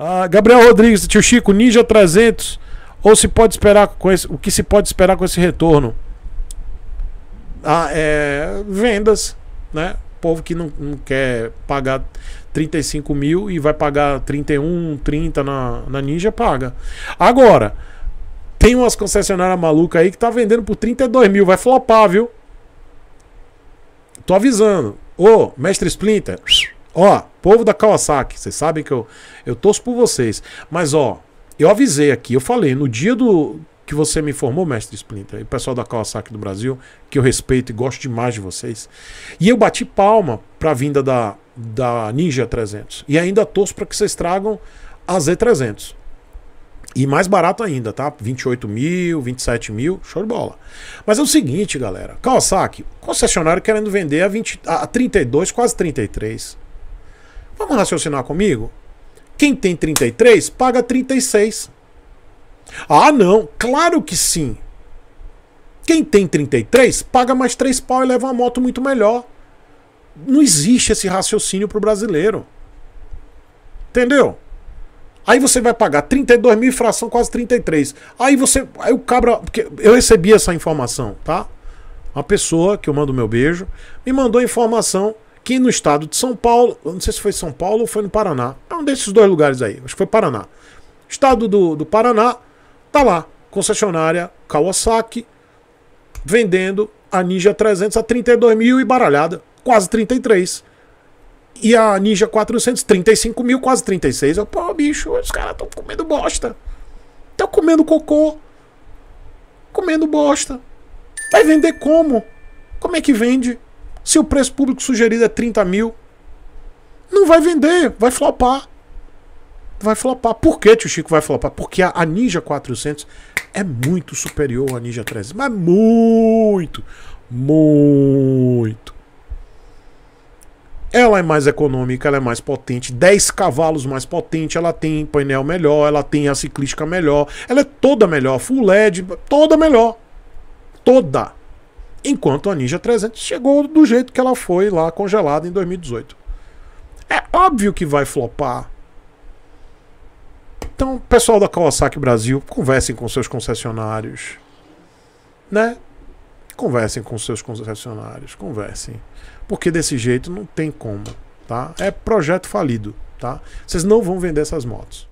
Ah, Gabriel Rodrigues, tio Chico, Ninja 300. Ou se pode esperar com esse, o que se pode esperar com esse retorno? Ah, é, vendas, né? Povo que não, não quer pagar 35 mil e vai pagar 31, 30 na, na Ninja, paga. Agora, tem umas concessionárias malucas aí que tá vendendo por 32 mil, vai flopar, viu? Tô avisando. Ô, mestre Splinter, ó, povo da Kawasaki, vocês sabem que eu, eu torço por vocês. Mas, ó, eu avisei aqui, eu falei, no dia do que você me informou, mestre Splinter, e o pessoal da Kawasaki do Brasil, que eu respeito e gosto demais de vocês. E eu bati palma pra vinda da, da Ninja 300. E ainda torço para que vocês tragam a Z300. E mais barato ainda, tá? 28 mil, 27 mil, show de bola. Mas é o seguinte, galera. Kawasaki, concessionário querendo vender a, 20, a 32, quase 33. Vamos raciocinar comigo? Quem tem 33 paga 36. Ah, não, claro que sim. Quem tem 33 paga mais 3 pau e leva uma moto muito melhor. Não existe esse raciocínio pro brasileiro. Entendeu? Aí você vai pagar 32 mil fração quase 33. Aí você. Aí o cabra. Porque eu recebi essa informação, tá? Uma pessoa que eu mando meu beijo me mandou informação que no estado de São Paulo, não sei se foi São Paulo ou foi no Paraná, é um desses dois lugares aí, acho que foi Paraná. Estado do, do Paraná, tá lá, concessionária Kawasaki, vendendo a Ninja 300 a 32 mil e baralhada, quase 33. E a Ninja 400, 35 mil, quase 36. Eu, pô, bicho, os caras estão comendo bosta. Estão comendo cocô. Comendo bosta. Vai vender como? Como é que vende? Se o preço público sugerido é 30 mil, não vai vender, vai flopar. Vai flopar. Por que, tio Chico, vai flopar? Porque a, Ninja 400 é muito superior à Ninja 300. Mas muito, muito. Ela é mais econômica, ela é mais potente, 10 cavalos mais potente, ela tem painel melhor, ela tem a ciclística melhor, ela é toda melhor, full LED, toda melhor. Toda. Enquanto a Ninja 300 chegou do jeito que ela foi lá congelada em 2018. É óbvio que vai flopar. Então, pessoal da Kawasaki Brasil, conversem com seus concessionários. Né? Conversem com seus concessionários, conversem. Porque desse jeito não tem como, tá? É projeto falido, tá? Vocês não vão vender essas motos.